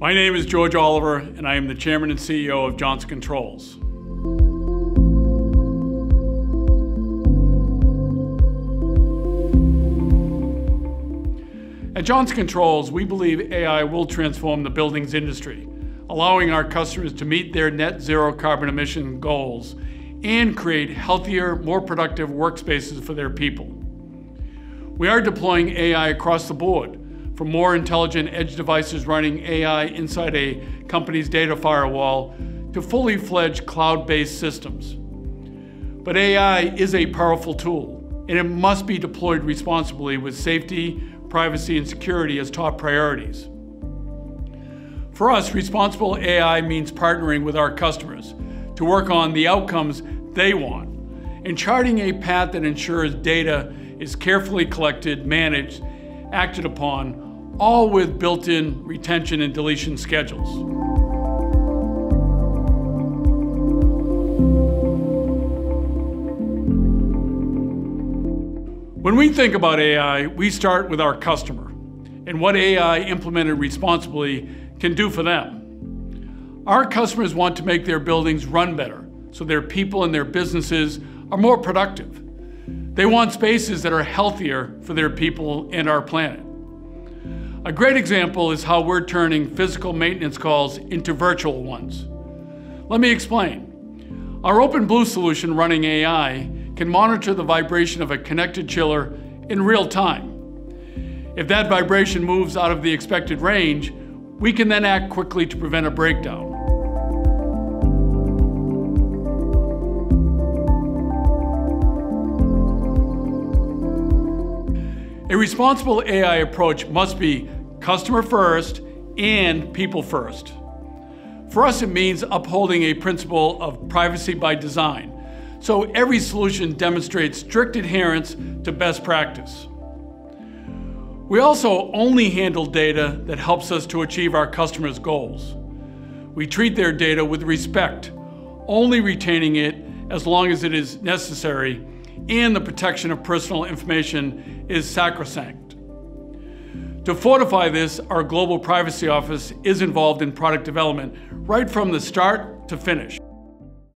My name is George Oliver, and I am the Chairman and CEO of Johnson Controls. At Johnson Controls, we believe AI will transform the buildings industry, allowing our customers to meet their net zero carbon emission goals and create healthier, more productive workspaces for their people. We are deploying AI across the board, from more intelligent edge devices running AI inside a company's data firewall to fully fledged cloud-based systems. But AI is a powerful tool, and it must be deployed responsibly with safety, privacy, and security as top priorities. For us, responsible AI means partnering with our customers to work on the outcomes they want and charting a path that ensures data is carefully collected, managed, acted upon, all with built-in retention and deletion schedules. When we think about AI, we start with our customer and what AI implemented responsibly can do for them. Our customers want to make their buildings run better so their people and their businesses are more productive. They want spaces that are healthier for their people and our planet. A great example is how we're turning physical maintenance calls into virtual ones. Let me explain. Our OpenBlue solution running AI can monitor the vibration of a connected chiller in real time. If that vibration moves out of the expected range, we can then act quickly to prevent a breakdown. A responsible AI approach must be customer first and people first. For us, it means upholding a principle of privacy by design, so every solution demonstrates strict adherence to best practice. We also only handle data that helps us to achieve our customers' goals. We treat their data with respect, only retaining it as long as it is necessary and the protection of personal information is sacrosanct. To fortify this, our Global Privacy Office is involved in product development right from the start to finish.